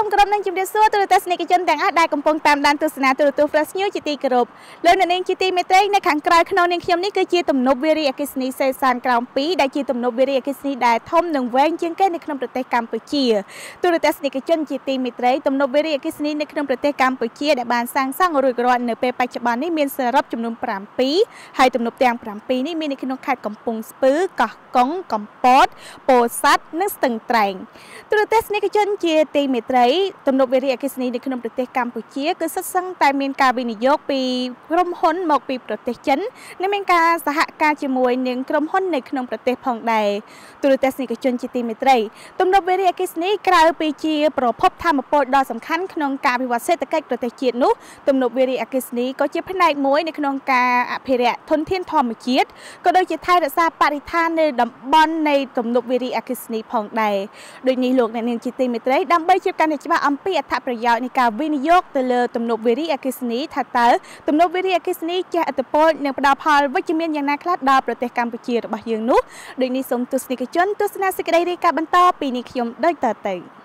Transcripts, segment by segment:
សូមគោរពនឹងជម្រាបសួរទូរទស្សនិកជនទាំងអស់ដែលកំពុងតាមដានទស្សនាទូរទស្សន៍ Flash News ជាទីគោរពលោកអ្នកនាងជាទីមេត្រីនៅខាងក្រៅក្នុងនាងខ្ញុំនេះគឺជាទំនប់វារីអគ្គិសនីសេសានក្រោម2ដែលជាទំនប់វារីអគ្គិសនីដែលធំនិងវែងជាងគេនៅក្នុងប្រទេសកម្ពុជាទូរទស្សនិកជនជាទីមេត្រីទំនប់វារីអគ្គិសនីនៅក្នុងប្រទេសកម្ពុជាដែលបានសាងសង់រួចរាល់នៅពេលបច្ចុប្បន្ននេះមានសរុបចំនួន7ហើយទំនប់ទាំង7នេះមាននៅក្នុងខេត្តកំពង់ស្ពឺកោះកុងកំពតពោធិ៍សាត់និងស្ទឹងត្រែងទូរទស្សនិកជនជាទីមេត្រីទំនប់វារីអគ្គិសនីនៅក្នុងប្រទេសកម្ពុជាគឺសិតសឹងតែមានការវិនិយោគពីក្រុមហ៊ុនមកពីប្រទេសចិននិងមានការសហការជាមួយនឹងក្រុមហ៊ុននៅក្នុងប្រទេសផងដែរទូរទស្សនិកជនជាទីមេត្រីទំនប់វារីអគ្គិសនីក្រៅពីជាប្រភពធម្មពលដ៏សំខាន់ក្នុងការវិវត្តសេដ្ឋកិច្ចប្រទេសជាតិនោះទំនប់វារីអគ្គិសនីក៏ជាផ្នែកមួយនៅក្នុងការអភិរក្សធនធានធម្មជាតិក៏ដូចជាថែរក្សាបរិស្ថាននៅតំបន់នៃទំនប់វារីអគ្គិសនីផងដែរដូចនេះលោកអ្នកនាងជាទីមេត្រីដើម្បីជៀបកាន់តែច្បាស់អំពីអត្ថប្រយោជន៍នៃការវិនិយោគទៅលើទំនប់វារីអគ្គិសនីថាតើទំនប់វារីអគ្គិសនីជះឥទ្ធិពលនិងផ្ដល់ផលវិជ្ជមានយ៉ាងណាខ្លះដល់ប្រទេសកម្ពុជារបស់យើងនោះដូចនេះសូមទស្សនិកជនទស្សនាសេចក្តីរាយការណ៍បន្តពីនេះខ្ញុំដូចតទៅ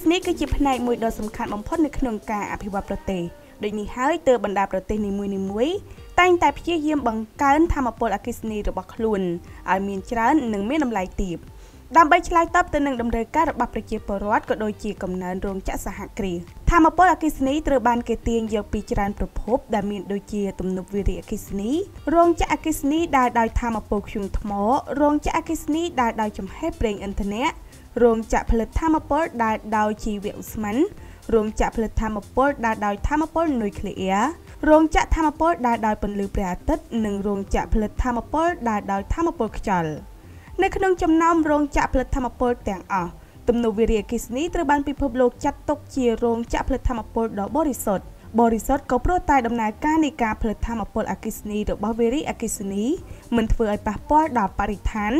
សនីគឺជាផ្នែកមួយដ៏សំខាន់បំផុតនៅក្នុងការអភិវឌ្ឍប្រទេសដូចនេះហើយទើបបណ្ដាប្រទេសនីមួយៗតែងតែព្យាយាមបង្កើនធមពលអគ្គិសនីរបស់ខ្លួនឲ្យមានច្រើននិងមានតម្លៃទាបដើម្បីឆ្លើយតបទៅនឹងតម្រូវការរបស់ប្រជាពលរដ្ឋក៏ដូចជាកំណើនរោងចក្រសហគ្រាសធមពលអគ្គិសនីត្រូវបានគេទាញយកពីច្រើនប្រភពដែលមានដូចជាទំនប់វារីអគ្គិសនីរោងចក្រអគ្គិសនីដែលដោយធមពលធ្យូងថ្មរោងចក្រអគ្គិសនីដែលដោយចំហេះប្រេងឥន្ធនៈ រោងចក្រផលិតធមពលដែលដោយជីវៈឧស្ម័នរោងចក្រផលិតធមពលដែលដោយធមពលនុយក្លេអ៊ែររោងចក្រធមពលដែលដោយពន្លឺព្រះអាទិត្យនិងរោងចក្រផលិតធមពលដែលដោយធមពលខ្យល់នៅក្នុងចំណោមរោងចក្រផលិតធមពលទាំងអស់ទំនប់វារីអគ្គិសនីត្រូវបានពិភពលោកចាត់ទុកជារោងចក្រផលិតធមពលដ៏បរិសុទ្ធបរិសុទ្ធក៏ព្រោះតែដំណើរការនៃការផលិតធមពលអគ្គិសនីរបស់វារីអគ្គិសនីមិនធ្វើឲ្យប៉ះពាល់ដល់បរិស្ថាន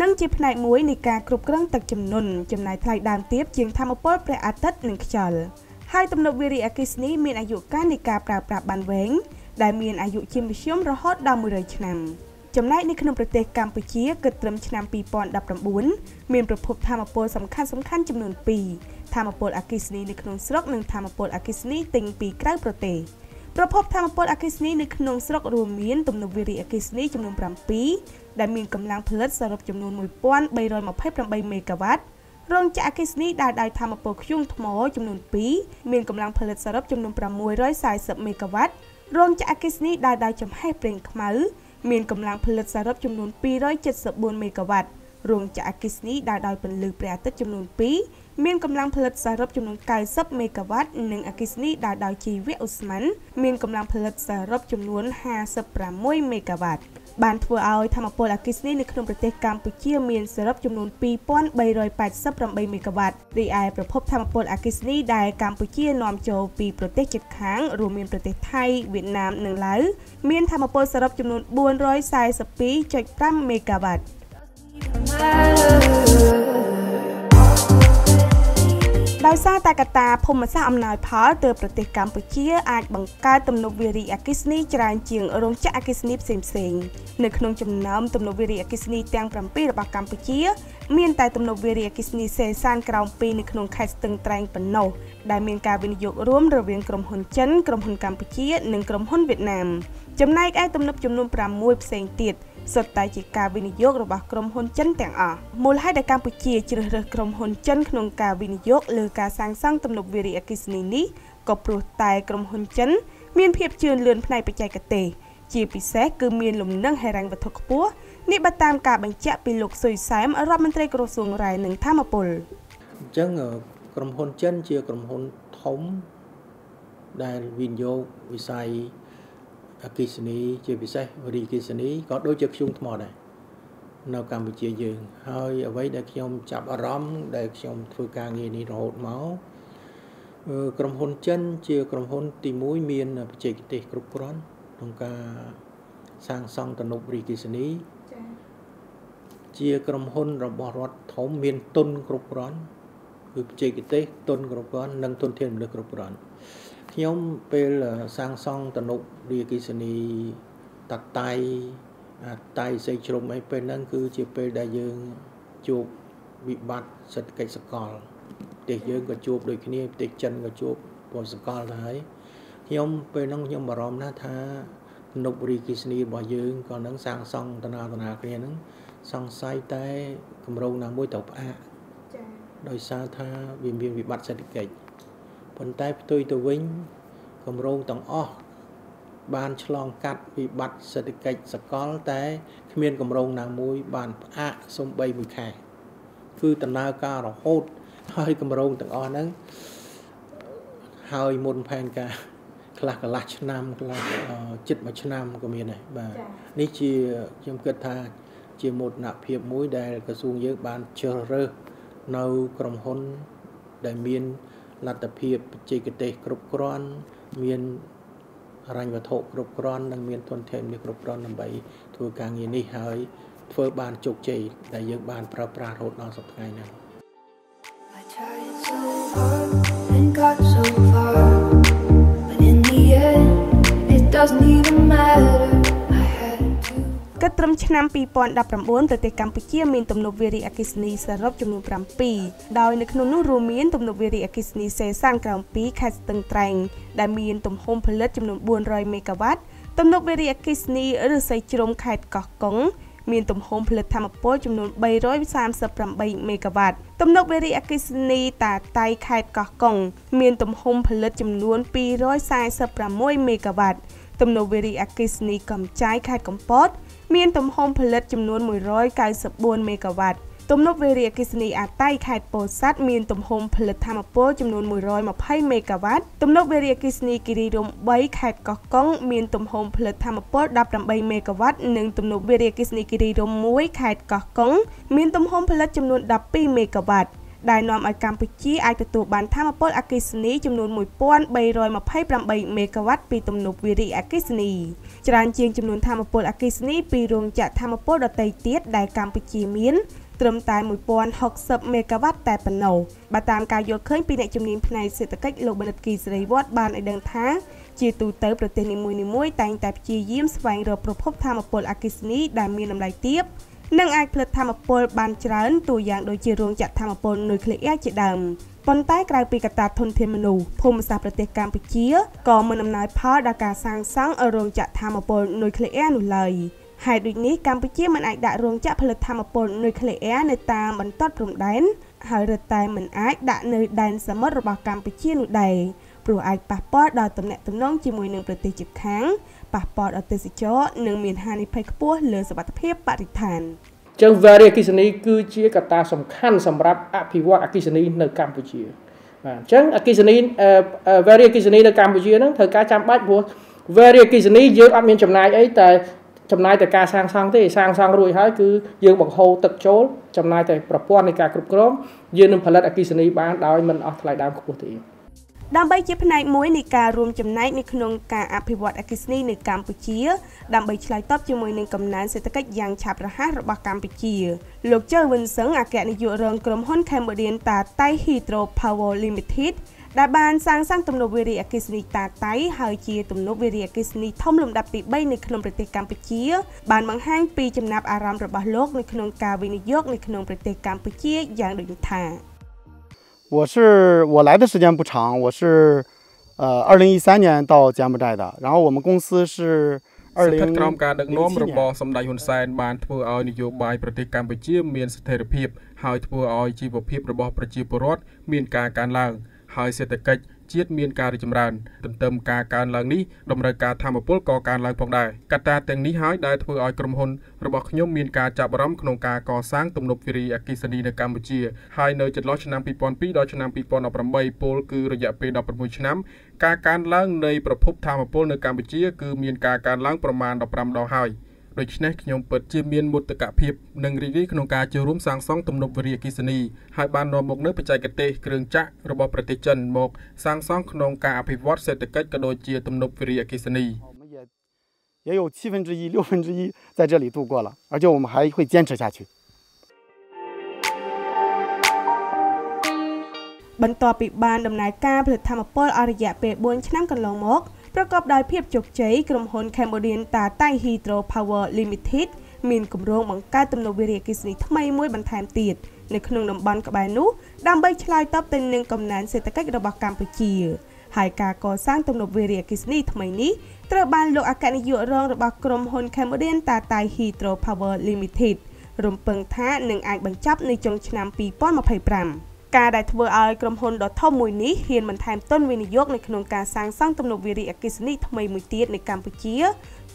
និងជាផ្នែកមួយនៃការគ្រប់គ្រងទឹកជំនន់ចំណាយថ្លៃដើមទាបជាងធម្មពលព្រះអាទិត្យនិងខ្យល់ហើយទំនប់វារីអគ្គិសនីមានអាយុកាលនៃការប្រើប្រាស់បានវែងដែលមានអាយុជាមធ្យមរហូតដល់100ឆ្នាំចំណែកនៅក្នុងប្រទេសកម្ពុជាគិតត្រឹមឆ្នាំ2019មានប្រភពធម្មពលសំខាន់សំខាន់ចំនួន2ធម្មពលអគ្គិសនីនៅក្នុងស្រុកនិងធម្មពលអគ្គិសនីទិញពីក្រៅប្រទេស ប្រភពធម្មពលអគ្គិសនីនៅក្នុងស្រុករួមមានទំនប់វារីអគ្គិសនីចំនួន7ដែលមានកម្លាំងផលិតសរុបចំនួន1328មេហ្គាវ៉ាត់រោងចក្រអគ្គិសនីដែលដោយធម្មពលធ្យូងថ្មចំនួន2មានកម្លាំងផលិតសរុបចំនួន640មេហ្គាវ៉ាត់រោងចក្រអគ្គិសនីដែលដោយចំហេះប្រេងខ្មៅមានកម្លាំងផលិតសរុបចំនួន274មេហ្គាវ៉ាត់រោងចក្រអគ្គិសនីដែលដោយពន្លឺព្រះអាទិត្យចំនួន2 មានកម្លាំងផលិតសរុបចំនួន90មេហ្គាវ៉ាត់និងអគ្គិសនីដែលដោយជីវៈឧស្ម័នមានកម្លាំងផលិតសរុបចំនួន56មេហ្គាវ៉ាត់បានធ្វើឲ្យធម្មពលអគ្គិសនីនៅក្នុងប្រទេសកម្ពុជាមានសរុបចំនួន2388មេហ្គាវ៉ាត់រីឯប្រភពធម្មពលអគ្គិសនីដែលកម្ពុជានាំចូលពីប្រទេសជិតខាងរួមមានប្រទេសថៃវៀតណាមនិងឡាវមានធម្មពលសរុបចំនួន442.5មេហ្គាវ៉ាត់ ដោយសារតែកត្តាភូមិសាស្ត្រអំណោយផលទើបប្រទេសកម្ពុជាអាចបង្កើតទំនប់វារីអគ្គិសនីច្រើនជាងរោងចក្រអគ្គិសនីផ្សេងៗនៅក្នុងចំណោមទំនប់វារីអគ្គិសនីទាំង7របស់កម្ពុជា មានតែទំនប់វារីអគ្គិសនីសេសានក្រោម2នៅក្នុងខេត្តស្ទឹងត្រែងប៉ុណ្ណោះដែលមានការវិនិយោគរួមរវាងក្រុមហ៊ុនចិនក្រុមហ៊ុនកម្ពុជា និងក្រុមហ៊ុនវៀតណាមចំណែកឯទំនប់ចំនួន6ផ្សេងទៀត សុទ្ធតែជាការវិនិយោគរបស់ក្រុមហ៊ុនចិនទាំងអស់មូលហេតុដែលកម្ពុជាជ្រើសរើសក្រុមហ៊ុនចិនក្នុងការវិនិយោគលើការសាងសង់ទំនប់វារីអគ្គិសនីនេះក៏ព្រោះតែក្រុមហ៊ុនចិន មានភាពជឿនលឿនផ្នែកបច្ចេកទេសជាពិសេសគឺមានលំនឹងហិរញ្ញវត្ថុខ្ពស់នេះបើតាមការបញ្ជាក់ពីលោកសុយសែមរដ្ឋមន្ត្រីក្រសួងរាយនឹងធម្មពលអញ្ចឹងក្រុមហ៊ុនចិនជាក្រុមហ៊ុនធំដែលវិនិយោគវិស័យ អគិសនីជាពិសេសវិរិយអគិសនីក៏ដូចជាខ្ជុំថ្មដែរនៅកម្ពុជាយើង ហើយអ្វីដែលខ្ញុំចាប់អារម្មណ៍ដែលខ្ញុំធ្វើការងារនេះរហូតមកអឺក្រុមហ៊ុនចិនជាក្រុមហ៊ុនទី1មានបច្ចេកទេសគ្រប់គ្រាន់ក្នុងការសាងសង់ទំនប់វិរិយអគិសនីជាក្រុមហ៊ុនរបស់រដ្ឋធំមានទុនគ្រប់គ្រាន់គឺបច្ចេកទេសទុនគ្រប់គ្រាន់និងទុនធានមនុស្សគ្រប់គ្រាន់ ខ្ញុំពេលសាងសង់តនុរាគិសនីតតៃតៃសេជ្រុំអីពេលហ្នឹងគឺជាពេលដែលយើងជួបវិបត្តិសេដ្ឋកិច្ចសកលប្រទេសយើងក៏ជួបដូចគ្នាប្រទេសចិនក៏ជួបពណ៌សកលទៅហើយខ្ញុំពេលហ្នឹងខ្ញុំបារម្ភណាស់ថានុបរីគិសនីរបស់យើងក៏នឹងសាងសង់តនាតនាគ្នាហ្នឹងសង្ស័យតែគម្រោងណាមួយត្រូវផ្អាកចា៎ដោយសារថាវាមានវិបត្តិសេដ្ឋកិច្ច ប៉ុន្តែផ្ទុយទៅវិញគម្រោងទាំងអស់បានឆ្លងកាត់វិបត្តិសេដ្ឋកិច្ចសកលតែគ្មានគម្រោងណាមួយបានផ្អាកសំបីមួយខែគឺដំណើរការរហូតហើយគម្រោងទាំងអស់ហ្នឹងហើយមុនផែនការខ្លះកន្លះឆ្នាំខ្លះជិតមួយឆ្នាំក៏មានដែរបាទនេះជាខ្ញុំគិតថាជាមោទនភាពមួយដែលក្រសួងយើងបានជ្រើសរើសនៅក្រុមហ៊ុនដែលមាន លទ្ធភាពបច្ចេកទេសគ្រប់គ្រាន់មានរញ្ញវត្ថុគ្រប់គ្រាន់និងមានទុនធាននេះគ្រប់គ្រាន់ដើម្បីធ្វើការងារនេះហើយធ្វើបានជោគជ័យដែលយើងបានប្រើប្រាស់រហូតដល់សប្តាហ៍ថ្ងៃនេះ I tried so hard and got so far, but in the end, it doesn't even matter. I had to. គិតត្រឹមឆ្នាំ2019ប្រទេសកម្ពុជាមានទំនប់វារីអគ្គិសនីសរុបចំនួន7ដោយនៅក្នុងនោះរួមមានទំនប់វារីអគ្គិសនីសេសានក្រោម2ខេត្តស្ទឹងត្រែងដែលមានទំហំផលិតចំនួន400មេហ្គាវ៉ាត់ទំនប់វារីអគ្គិសនីឫស្សីជ្រុំខេត្តកោះកុងមានទំហំផលិតថាមពលចំនួន338មេហ្គាវ៉ាត់ទំនប់វារីអគ្គិសនីតាតៃខេត្តកោះកុងមានទំហំផលិតចំនួន246មេហ្គាវ៉ាត់ ទំនប់វារីអគ្គិសនីកំចាយខេត្តកំពត មានទំហំផលិតចំនួន194មេហ្គាវ៉ាត់ទំនប់វារីអគ្គិសនីអាតៃខេត្តពោធិ៍សាត់មានទំហំផលិតថាមពលចំនួន120មេហ្គាវ៉ាត់ទំនប់វារីអគ្គិសនីគិរីរម្យ3ខេត្តកោះកុងមានទំហំផលិតថាមពល18មេហ្គាវ៉ាត់និងទំនប់វារីអគ្គិសនីគិរីរម្យ1ខេត្តកោះកុងមានទំហំផលិតចំនួន12មេហ្គាវ៉ាត់ ដែលនាំឲ្យកម្ពុជាអាចទទួលបានថាមពលអគ្គិសនីចំនួន1328មេហ្គាវ៉ាត់ពីទំនប់វារីអគ្គិសនីច្រើនជាងចំនួនថាមពលអគ្គិសនីពីរោងចក្រថាមពលដទៃទៀតដែលកម្ពុជាមានត្រឹមតែ1060មេហ្គាវ៉ាត់តែប៉ុណ្ណោះបើតាមការយល់ឃើញពីអ្នកជំនាញផ្នែកសេដ្ឋកិច្ចលោកបណ្ឌិតគីសេរីវត្តបានឲ្យដឹងថាជាទូទៅប្រទេសនីមួយៗតែងតែព្យាយាមស្វែងរកប្រភពថាមពលអគ្គិសនីដែលមានតម្លៃទាប និងអាចផលិតធម្មពលបានច្រើនតួយ៉ាងដូចជារោងចក្រធម្មពលនុយក្លេអ៊ែរជាដើមប៉ុន្តែក្រៅពីកត្តាធនធានមនុស្សភូមិសាស្ត្រប្រទេសកម្ពុជាក៏មិនអំណោយផលដល់ការសាងសង់រោងចក្រធម្មពលនុយក្លេអ៊ែរនោះឡើយហេតុដូចនេះកម្ពុជាមិនអាចដាក់រោងចក្រផលិតធម្មពលនុយក្លេអ៊ែរនៅតាមបន្ទាត់ព្រំដែនហើយរឹតតែមិនអាចដាក់នៅដែនសមុទ្ររបស់កម្ពុជានោះដែរព្រោះអាចប៉ះពាល់ដល់ទំនាក់ទំនងជាមួយនឹងប្រទេសជិតខាង ប៉ះពាល់ដល់ទេសចរនិងមានហានិភ័យខ្ពស់លើសុវត្ថិភាពបរិស្ថានចឹង vary អគិសនីគឺជាកត្តាសំខាន់សម្រាប់អភិវឌ្ឍអគិសនីនៅកម្ពុជាបាទអញ្ចឹងអគិសនី vary អគិសនីនៅកម្ពុជាហ្នឹងត្រូវការចាំបាច់ព្រោះ vary អគិសនីយើងអត់មានចំណាយអីតែចំណាយតែការសាងសង់ទេសាងសង់រួចហើយគឺយើងបង្ហូរទឹកចូលចំណាយតែប្រព័ន្ធនៃការគ្រប់គ្រងយើងនឹងផលិតអគិសនីបានដោយមិនអស់ថ្លៃដើមខ្ពស់ទេ ដើម្បីជាផ្នែកមួយនៃការរួមចំណែកនៅក្នុងការអភិវឌ្ឍអគិសនីនៅកម្ពុជាដើម្បីឆ្លើយតបជាមួយនឹងកំណើនសេដ្ឋកិច្ចយ៉ាងឆាប់រហ័សរបស់កម្ពុជាលោកជើវិនសឹងអគ្គនាយករងក្រុមហ៊ុន Cambodian Tatai Hydro Power Limited ដែលបានសាងសង់ទំនប់វារីអគ្គិសនីតាតៃហើយជាទំនប់វារីអគ្គិសនីធំលំដាប់ទី3នៅក្នុងប្រទេសកម្ពុជា បានបង្ហាញពីចំណាប់អារម្មណ៍របស់លោកនៅក្នុងការវិនិយោគនៅក្នុងប្រទេសកម្ពុជាយ៉ាងដូចនេះថា 我是我来的时间不长，我是呃二零一三年到柬埔寨的，然后我们公司是二零ក្រោមការដឹកនាំរបស់សម្ដេចហ៊ុនសែនបានធ្វើឲ្យនយោបាយប្រទេសកម្ពុជាមានស្ថិរភាពហើយធ្វើឲ្យជីវភាពរបស់ប្រជាពលរដ្ឋមានការកើនឡើងហើយសេដ្ឋកិច្ច ជាតិមានការរីកចម្រើនទន្ទឹមការកើនឡើងនេះតម្រូវការធម្មពលក៏កើនឡើងផងដែរកត្តាទាំងនេះហើយដែលធ្វើឲ្យក្រុមហ៊ុនរបស់ខ្ញុំមានការចាប់អារម្មណ៍ក្នុងការកសាងទំនប់វារីអគ្គិសនីនៅកម្ពុជាហើយនៅចន្លោះឆ្នាំ2002ដល់ឆ្នាំ2018ពលគឺរយៈពេល16ឆ្នាំការកើនឡើងនៃប្រភពធម្មពលនៅកម្ពុជាគឺមានការកើនឡើងប្រមាណ15ដងហើយ។ ដូច្នេះខ្ញុំពិតជាមានមោទកភាពនិងរីករាយក្នុងការចូលរួមសាងសង់ទំនប់វារីអគ្គិសនីហើយបាននាំមកនូវបច្ចេកទេសគ្រឿងចក្ររបស់ប្រទេសចិនមកសាងសង់ក្នុងការអភិវឌ្ឍសេដ្ឋកិច្ចក៏ដូចជាទំនប់វារីអគ្គិសនី也有七分之一、六分之一在这里度过了，而且我们还会坚持下去。បន្ទាប់ពីបានដំណើរការផលិតធម្មពលអស់រយៈពេល4ឆ្នាំកន្លងមក ប្រកបដោយភាពជោគជ័យក្រុមហ៊ុន Cambodian Tata Hydro Power Limited មានគម្រោងបង្កើតទំនប់វារីអគ្គិសនីថ្មីមួយបន្ថែមទៀតនៅក្នុងតំបន់ក្បែរនោះដើម្បីឆ្លើយតបទៅនឹងកំណើនសេដ្ឋកិច្ចរបស់កម្ពុជាហើយការកសាងទំនប់វារីអគ្គិសនីថ្មីនេះត្រូវបានលោកអគ្គនាយករងរបស់ក្រុមហ៊ុន Cambodian Tata Hydro Power Limited រំពឹងថានឹងអាចបញ្ចប់នៅចុងឆ្នាំ2025 ការដែលធ្វើឲ្យក្រុមហ៊ុនដ៏ធំមួយនេះហ៊ានបន្ថែមទុនវិនិយោគនៅក្នុងការសាងសង់ទំនប់វារីអគ្គិសនីថ្មីមួយទៀតនៅកម្ពុជា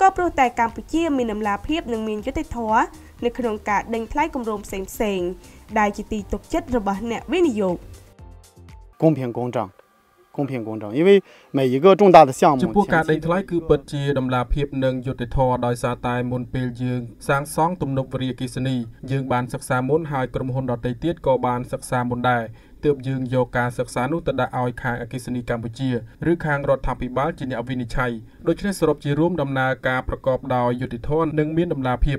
ក៏ព្រោះតែកម្ពុជាមានដំណាភាពនិងមានយុត្តិធម៌នៅក្នុងការដេញថ្លៃគម្រោងផ្សេងៗដែលជាទីទុកចិត្តរបស់អ្នកវិនិយោគ公平公正 公平公正因为每一个重大的项目ចំពោះការដេញថ្លៃគឺពិតជាដំណាភាពនិងយុត្តិធម៌ដោយសារតែមុនពេលយើងសាងសង់ទំនប់វារីអគ្គិសនីយើងបានសិក្សាមុនហើយក្រុមហ៊ុនដទៃទៀតក៏បានសិក្សាមុនដែរទើបយើងយកការសិក្សានោះទៅដាក់ឲ្យខាងអគ្គិសនីកម្ពុជាឬខាងរដ្ឋាភិបាលជាអ្នកវិនិច្ឆ័យដូច្នេះសរុបជារួមដំណើរការប្រកបដោយយុត្តិធម៌និងមានដំណាភាព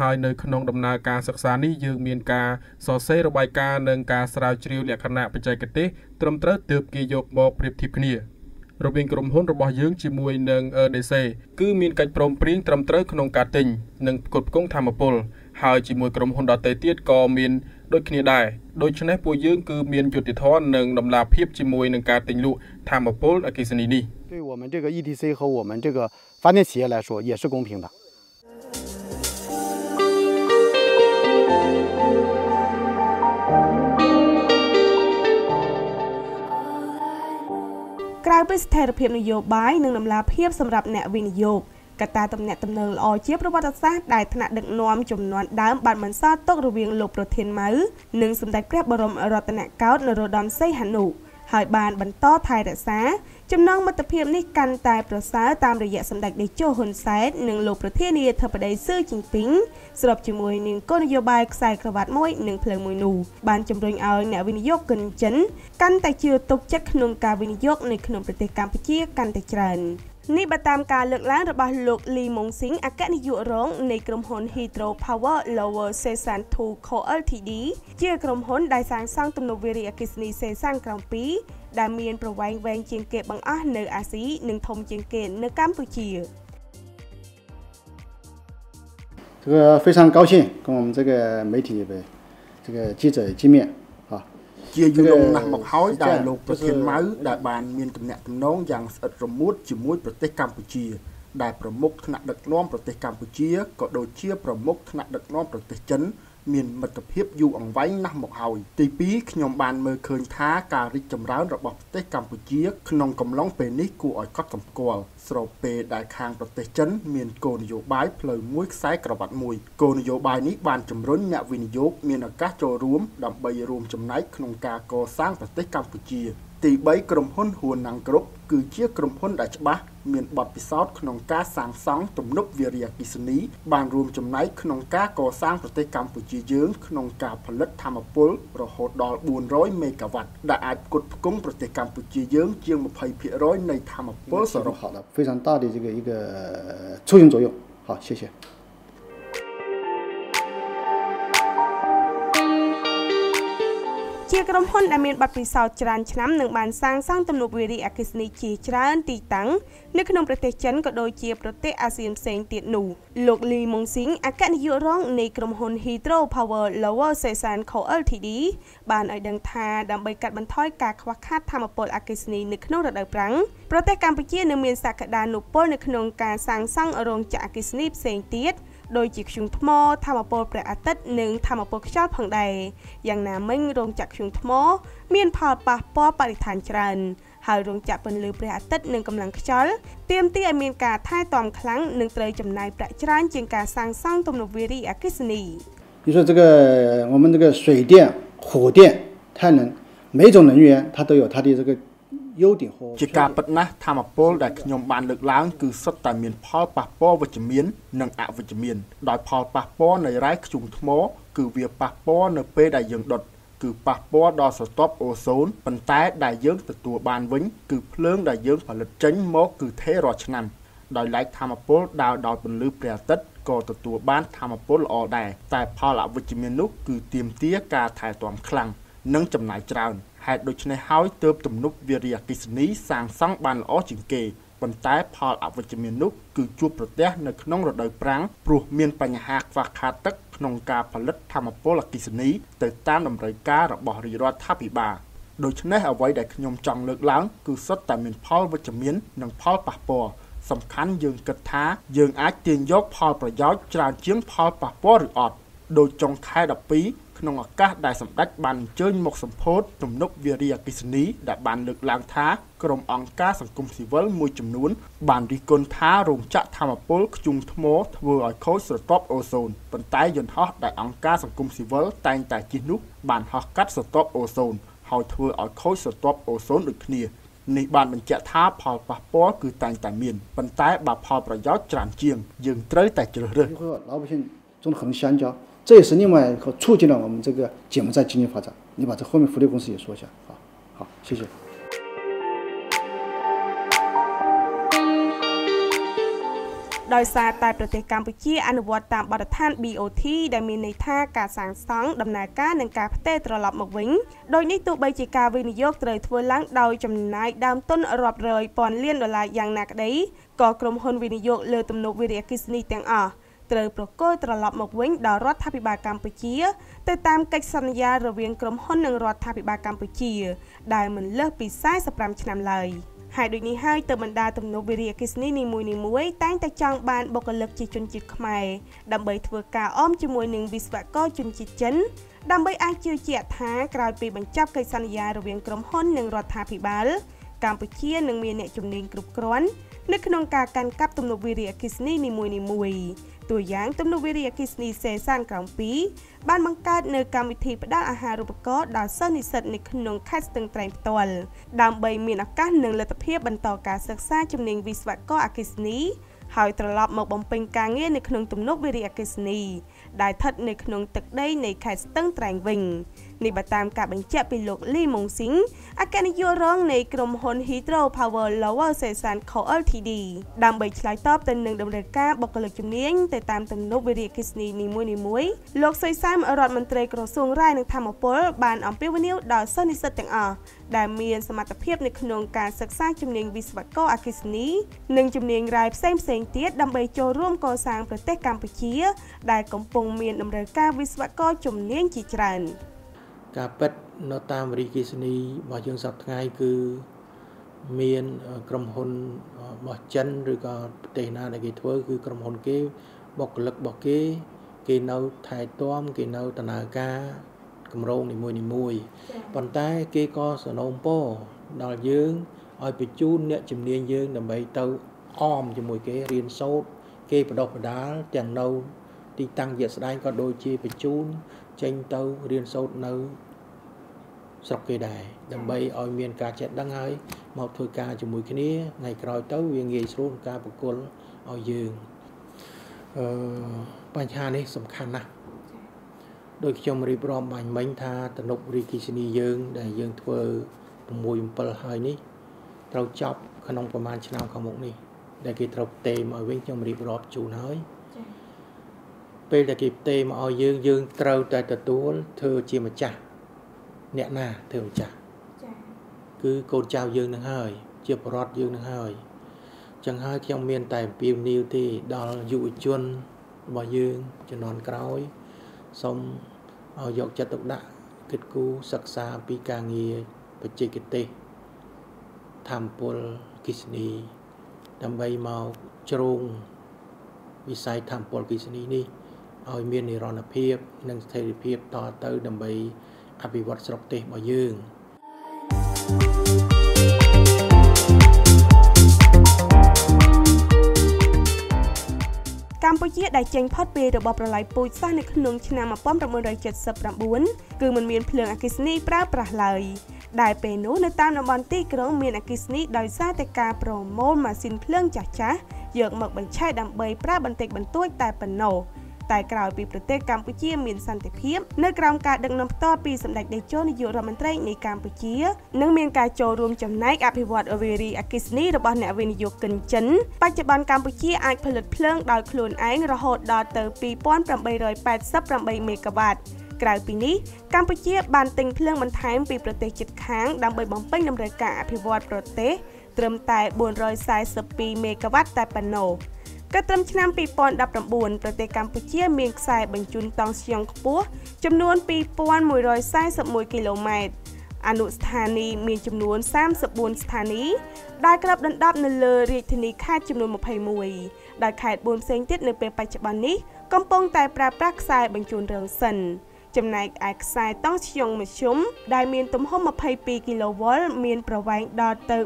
ហើយនៅក្នុងដំណើរការសិក្សានេះយើងមានការសរសេររបាយការណ៍និងការស្រាវជ្រាវលក្ខណៈបច្ចេកទេសត្រឹមត្រូវទើបគេយកមកប្រៀបធៀបគ្នារវាងក្រុមហ៊ុនរបស់យើងជាមួយនឹង EDC គឺមានកិច្ចព្រមព្រៀងត្រឹមត្រូវក្នុងការទិញនិងផ្គត់ផ្គង់ធម្មពលហើយជាមួយក្រុមហ៊ុនដទៃទៀតក៏មានដូចគ្នាដែរដូច្នេះពួកយើងគឺមានយុត្តិធម៌និងដំណាភាពជាមួយនឹងការទិញលក់ធម្មពលអគ្គិសនីនេះ对我们这个 EDC 和我们这个发电企业来说也是公平的。 ក្រៅពីស្ថិរភាពនយោបាយនិងដំណាភាពសម្រាប់អ្នកវិនិយោគកត្តាទំនាក់ទំនងល្អជាប្រវត្តិសាស្ត្រដែលថ្នាក់ដឹកនាំចំនួនដើមបានបន្សល់ទុករវាងលោកប្រធានម៉ៅនិងសម្ដេចព្រះបរមរតនកោដ្ឋនរោត្តមសីហនុ ហើយបានបន្តថែរក្សា ចំណងមិត្តភាពនេះកាន់តែប្រសើរតាមរយៈសម្ដេចតេជោហ៊ុនសែននិងលោកប្រធានាធិបតីស៊ឺជីងពីងស្របជាមួយនឹងគោលនយោបាយខ្សែក្រវ៉ាត់មួយនិងភ្លើងមួយនោះបានជំរុញឲ្យអ្នកវិនិយោគិនចិន កាន់តែជឿទុកចិត្តក្នុងការវិនិយោគនៅក្នុងប្រទេសកម្ពុជាកាន់តែច្រើន នេះបើតាមការលើកឡើងរបស់លោកលីម៉ុងស៊ីងអគ្គនាយករងនៃក្រុមហ៊ុន Hydro Power Lower Sesan 2 Co Ltd ជាក្រុមហ៊ុនដែលសាងសង់ទំនប់វារីអគ្គិសនីសេសានក្រោម2ដែលមានប្រវែងវែងជាងគេបង្អស់នៅអាស៊ីនិងធំជាងគេនៅកម្ពុជា这个非常高兴跟我们这个媒体的这个记者见面 ជាយូរណាស់មកហើយដែលលោកប្រធានម៉ៅដែលបានមានទំនាក់ទំនងយ៉ាងស្អិតរមួតជាមួយប្រទេសកម្ពុជាដែលប្រមុខថ្នាក់ដឹកនាំប្រទេសកម្ពុជាក៏ដូចជាប្រមុខថ្នាក់ដឹកនាំប្រទេសចិន មានមិត្តភាពយូរអង្វែងណាស់មកហើយទី2ខ្ញុំបានមើលឃើញថាការរីកចម្រើនរបស់ប្រទេសកម្ពុជាក្នុងកំឡុងពេលនេះគួរឲ្យកត់សម្គាល់ស្របពេលដែលខាងប្រទេសចិនមានគោលនយោបាយផ្លូវមួយខ្សែក្រវ៉ាត់មួយគោលនយោបាយនេះបានជំរុញអ្នកវិនិយោគមានឱកាសចូលរួមដើម្បីរួមចំណែកក្នុងការកសាងប្រទេសកម្ពុជា ទី3ក្រុមហ៊ុនហួនណាំងគ្រប់គឺជាក្រុមហ៊ុនដែលច្បាស់មានបទពិសោធន៍ក្នុងការសាងសង់ទំនប់វារីអគ្គិសនីបានរួមចំណែកក្នុងការកសាងប្រទេសកម្ពុជាយើងក្នុងការផលិតធម្មពលរហូតដល់400មេហ្គាវ៉ាត់ដែលអាចផ្គត់ផ្គង់ប្រទេសកម្ពុជាយើងជាង20%នៃធម្មពលសរុប好的非常大的这个一个促进作用好谢谢 ជាក្រុមហ៊ុនដែលមានបទពិសោធន៍ច្រើនឆ្នាំនិងបានសាងសង់ទំនប់វារីអគ្គិសនីជាច្រើនទីតាំងនៅក្នុងប្រទេសចិនក៏ដូចជាប្រទេសអាស៊ានផ្សេងទៀតនោះលោកលីម៉ុងស៊ីងអគ្គនាយករងនៃក្រុមហ៊ុន Hydro Power Lower Sesan Co Ltd បានឲ្យដឹងថាដើម្បីកាត់បន្ថយការខ្វះខាតធម្មពលអគ្គិសនីនៅក្នុងរដូវប្រាំងប្រទេសកម្ពុជានៅមានសក្តានុពលនៅក្នុងការសាងសង់រោងចក្រអគ្គិសនីផ្សេងទៀត ដូចជាធ្យូងថ្មធម្មពលព្រះអាទិត្យនិងធម្មពលខ្យល់ផងដែរយ៉ាងណាមិញរោងចក្រធ្យូងថ្ម មានផលប៉ះពាល់បរិស្ថានច្រើនហើយរោងចក្រពន្លឺព្រះអាទិត្យនិងកម្លាំងខ្យល់ទាមទារឲ្យមានការថែទាំខ្លាំងនិងត្រូវចំណាយប្រាក់ច្រើនជាងការសាងសង់ទំនប់វារីអគ្គិសនី你说这个我们这个水电、火电、太能，每种能源它都有它的这个 ជាការពិតណាស់ធម្មពលដែលខ្ញុំបានលើកឡើងគឺសុទ្ធតែមានផលប៉ះពាល់វិជ្ជមាន និងអវិជ្ជមានដោយផលប៉ះពាល់នៃរ៉ែខ្ជុំថ្ម គឺវាប៉ះពាល់នៅពេលដែលយើងដុតគឺប៉ះពាល់ដល់ស្រទាប់អូសូនប៉ុន្តែដែលយើងទទួលបានវិញ គឺភ្លើងដែលយើងផលិតចេញមកគឺថេររាល់ឆ្នាំដោយឡែកធម្មពលដើរដោយពន្លឺព្រះអាទិត្យក៏ទទួលបានធម្មពលល្អដែរតែផលអវិជ្ជមាននោះគឺទាមទារការថែទាំខ្លាំងនិងចំណាយច្រើន ហហេតុដូច្នេះហើយទើបទំនប់វារីអគ្គិសនីសាងសង់បានល្អជាងគេប៉ុន្តែផលអវិជ្ជមាននោះគឺជួបប្រទះនៅក្នុងរដូវប្រាំងព្រោះមានបញ្ហាខ្វះខាតទឹកក្នុងការផលិតធម្មពលអគ្គិសនីទៅតាមតម្រូវការរបស់រាជរដ្ឋាភិបាលដូច្នេះអ្វីដែលខ្ញុំចង់លើកឡើងគឺសុទ្ធតែមានផលវិជ្ជមាននិងផលប៉ះពាល់សំខាន់យើងគិតថាយើងអាចទាញយកផលប្រយោជន៍ច្រើនជាងផលប៉ះពាល់ឬអត់ដោយចុងខែ12 ក្នុងឱកាសដែលសម្ដេចបានអញ្ជើញមកសម្ពោធទំនប់វារីអកិសនីដែលបានលើកឡើងថាក្រុមអង្គការសង្គមស៊ីវិលមួយចំនួន បានរិះគន់ថារោងចក្រធម្មពលខ្ជុំថ្មធ្វើឲ្យខូចស្រទាប់អូសូនប៉ុន្តែយន្តហោះដែលអង្គការសង្គមស៊ីវិលតែងតែជិះនោះបានហោះកាត់ស្រទាប់អូសូនហើយធ្វើឲ្យខូចស្រទាប់អូសូនដូចគ្នានេះបានបញ្ជាក់ថាផលប៉ះពាល់គឺតែងតែមានប៉ុន្តែបើផលប្រយោជន៍ច្រើនជាង យើងត្រូវតែជ្រើសរើស 这也是另外一个促进了我们这个柬埔寨经济发展。你把这后面福利公司也说一下，好，好，谢谢。ដោយសារតែប្រទេសកម្ពុជាអនុវត្តតាមបទដ្ឋាន BOT ដែលមានន័យថាការសាងសង់ដំណើរការនិងការផ្ទេរត្រឡប់មកវិញដោយនេះទោះបីជាការវិនិយោគត្រូវធ្វើឡើងដោយចំណាយដើមទុនរាប់រយពាន់លានដុល្លារយ៉ាងណាក្តីក៏ក្រុមហ៊ុនវិនិយោគលើទំនប់វារីអគ្គិសនីទាំងអស់ ត្រូវប្រកល់ត្រឡប់មកវិញដល់រដ្ឋាភិបាលកម្ពុជា ទៅតាមកិច្ចសន្យារវាងក្រុមហ៊ុននិងរដ្ឋាភិបាលកម្ពុជា ដែលមិនលើសពី45ឆ្នាំឡើយ។ហើយដូចនេះហើយទៅបណ្ដាទំនប់វារីអគ្គិសនីនីមួយៗតែងតែចង់បានបុគ្គលិកជាជនជាតិខ្មែរដើម្បីធ្វើការអមជាមួយនឹងវិស្វករជនជាតិចិន ដើម្បីអាចជឿជាក់ថាក្រោយពីបញ្ចប់កិច្ចសន្យារវាងក្រុមហ៊ុននិងរដ្ឋាភិបាល កម្ពុជានឹងមានអ្នកជំនាញគ្រប់គ្រាន់នៅក្នុងការកាន់កាប់ទំនប់វារីអគ្គិសនីនីមួយៗ តួយ៉ាងទំនប់វារីអគ្គិសនីសេសានក្រោម2បានបង្កើតនៅកម្មវិធីផ្ដល់អាហារូបករណ៍ដល់សិស្សនិស្សិតនៅក្នុងខេត្តស្ទឹងត្រែងផ្ទាល់ដើម្បីមានឱកាសនិងលទ្ធភាពបន្តការសិក្សាជំនាញវិស្វករអគ្គិសនីហើយត្រឡប់មកបំពេញការងារនៅក្នុងទំនប់វារីអគ្គិសនី ដែលស្ថិតនៅក្នុងទឹកដីនៃខេត្តស្ទឹងត្រែងវិញ នេះបើតាមការបញ្ជាក់ពីលោកលីម៉ុងស៊ីងអគ្គនាយករងនៃក្រុមហ៊ុន Hydro Power Lower Sesan Co Ltd ដើម្បីឆ្លើយតបទៅនឹងតម្រូវការបុគ្គលិកជំនាញទៅតាមទំនប់វារីអគ្គិសនីនីមួយៗលោកសុយសាមរដ្ឋមន្ត្រីក្រសួងរាយនឹងធម្មពលបានអំពាវនាវដល់សិស្សនិស្សិតទាំងអស់ដែលមានសមត្ថភាពនៅក្នុងការសិក្សាជំនាញវិស្វករអគ្គិសនី និងជំនាញរាយផ្សេងផ្សេងទៀតដើម្បីចូលរួមកសាងប្រទេសកម្ពុជា ដែលកំពុងមានតម្រូវការវិស្វករជំនាញជាច្រើន ការពិតនៅតាមវិរិយអគ្គិសនីរបស់យើងសប្តាហ៍ថ្ងៃគឺមានក្រុមហ៊ុនរបស់ចិនឬក៏ប្រទេសណាដែលគេធ្វើគឺក្រុមហ៊ុនគេបុគ្គលិករបស់គេ គេនៅថែទាំគេនៅដំណើរការគម្រោងនីមួយនីមួយប៉ុន្តែគេក៏សនំពរដល់យើងឲ្យបញ្ជូនអ្នកជំនាញយើងដើម្បីទៅអមជាមួយគេរៀនសូត្រគេបដោះបដាលទាំងនៅទីតាំងជាក់ស្ដែងក៏ដូចជាបញ្ជូនចេញទៅរៀនសូត្រនៅ ស្រុកគេដែរដើម្បីឲ្យមានការចេះដឹងហើយមកធ្វើការជាមួយគ្នាថ្ងៃក្រោយទៅវាងាយស្រួលការប្រគល់ឲ្យយើងអឺបញ្ហានេះសំខាន់ណាស់ដោយខ្ញុំរៀបរាប់បាញ់មិញថាតនុបរីគិសនីយើង ដែលយើងធ្វើ6 7ហើយនេះត្រូវចប់ក្នុងប្រហែលឆ្នាំខាងមុខនេះដែលគេត្រូវផ្ទេមឲ្យវិញខ្ញុំរៀបរាប់ជូនហើយពេលដែលគេផ្ទេមកឲ្យយើងយើងត្រូវតែទទួលធ្វើជាម្ចាស់ អ្នកណាធ្វើម្ចាស់ចា៎គឺកូនចៅយើងនឹងហើយ ជាបរិវត្តយើងនឹងហើយចឹងហើយខ្ញុំមាន តែអំពាវនាវទេដល់យុវជនរបស់យើងជំនាន់ក្រោយសូមឲ្យយកចិត្តទុកដាក់គិតគូរសិក្សាពីការងារបច្ចេកទេសធម្មពលគិសនីដើម្បីមកជ្រោងវិស័យធម្មពលគិសនីនេះឲ្យមាននិរន្តរភាព និងស្ថិរភាពតទៅដើម្បី អភិវឌ្ឍស្រុកទេសរបស់យើងកម្ពុជាដែលចេញផុតពីរបបប្រល័យពូជសាសន៍នៅក្នុងឆ្នាំ1979គឺមិនមានភ្លើងអគ្គិសនីប្រើប្រាស់ឡើយដែលពេលនោះនៅតាមតំបន់ទីក្រុងមានអគ្គិសនីដោយសារតែការប្រមូលម៉ាស៊ីនភ្លើងចាស់ៗយកមកបញ្ឆេះដើម្បីប្រើបន្តិចបន្តួចតែប៉ុណ្ណោះ តែក្រោយពីប្រទេសកម្ពុជាមានសន្តិភាពនៅក្រោមការដឹកនាំផ្ទាល់ពីសម្ដេចតេជោនាយករដ្ឋមន្ត្រីនៃកម្ពុជានិងមានការចូលរួមចំណែកអភិវឌ្ឍអវេរីអគិសនីរបស់អ្នកវិនិយោគិនចិនបច្ចុប្បន្នកម្ពុជាអាចផលិតភ្លើងដោយខ្លួនឯងរហូតដល់ទៅ2888មេហ្គាវ៉ាត់ក្រៅពីនេះកម្ពុជាបានទិញភ្លើងបន្ថែមពីប្រទេសជិតខាងដើម្បីបំពេញតម្រូវការអភិវឌ្ឍប្រទេសត្រឹមតែ442មេហ្គាវ៉ាត់តែប៉ុណ្ណោះ ក៏ត្រឹមឆ្នាំ2019ប្រទេសកម្ពុជាមានខ្សែបញ្ជូនតង់ស្យុងខ្ពស់ចំនួន2141គីឡូម៉ែត្រអនុស្ថានីយ៍មានចំនួន34ស្ថានីយ៍ដែលក្របដណ្ដប់នៅលើរាជធានីខេត្តចំនួន21ដែលខេត្ត4ផ្សេងទៀតនៅពេលបច្ចុប្បន្ននេះកំពុងតែប្រើប្រាស់ខ្សែបញ្ជូនរឿងសិន ចំណែកឯខ្សែតង់ស្យុងមធ្យមដែលមានទំហំ22គីឡូវ៉ុលមានប្រវែងដល់ទៅ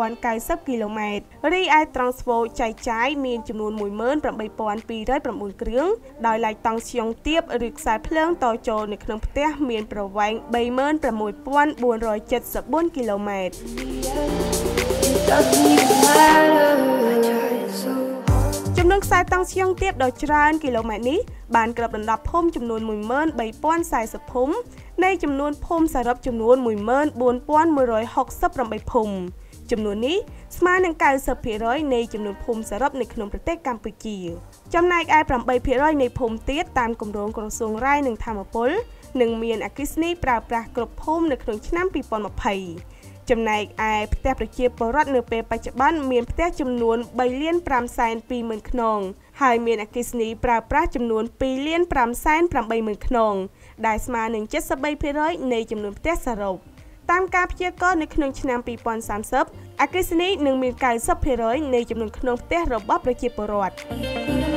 34090គីឡូម៉ែត្ររីឯ Transvo ចែកចាយមានចំនួន18209គ្រឿងដោយឡែកតង់ស្យុងទៀបឬខ្សែភ្លើងតចូលនៅក្នុងផ្ទះមានប្រវែង36474គីឡូម៉ែត្រ It doesn't even matter. ចំនួនខ្សែតង់ស្យុងទៀបដ៏ច្រើនគីឡូម៉ែត្រនេះបានគ្របដណ្ដប់ភូមិចំនួន13040ភូមិនៃចំនួនភូមិសរុបចំនួន14168ភូមិចំនួននេះស្មើនឹង90%នៃចំនួនភូមិសរុបនៅក្នុងប្រទេសកម្ពុជា ចំណែកឯ8%នៃភូមិទៀតតាមគម្រោងក្រសួងរាយនិងធម្មពលនឹងមានអគ្គិសនីប្រើប្រាស់គ្រប់ភូមិនៅក្នុងឆ្នាំ2020 ចំណែកឯផ្ទះប្រជាពលរដ្ឋនៅពេលបច្ចុប្បន្នមានផ្ទះចំនួន3លាន5សែន2ម៉ឺនខ្នងហើយមានអគ្គិសនីប្រើប្រាស់ចំនួន2លាន5សែន8ម៉ឺនខ្នងដែលស្មើនឹង73%នៃចំនួនផ្ទះសរុបតាមការព្យាករណ៍នៅក្នុងឆ្នាំ2030អគ្គិសនីនឹងមាន90%នៃចំនួនខ្នងផ្ទះរបស់ប្រជាពលរដ្ឋ